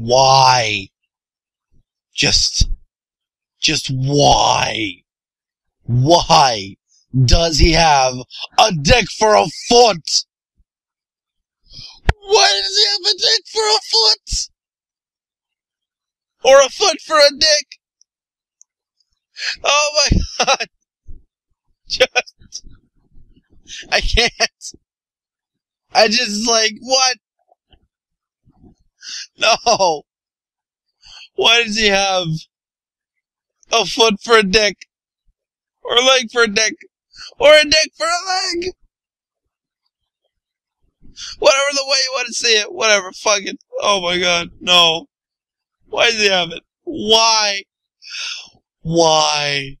Why? Just, just why? Why does he have a dick for a foot? Why does he have a dick for a foot? Or a foot for a dick? Oh my god. Just, I can't. I just like, what? No. Why does he have a foot for a dick? Or a leg for a dick? Or a dick for a leg? Whatever the way you want to see it, whatever, fuck it. Oh my god, no. Why does he have it? Why? Why?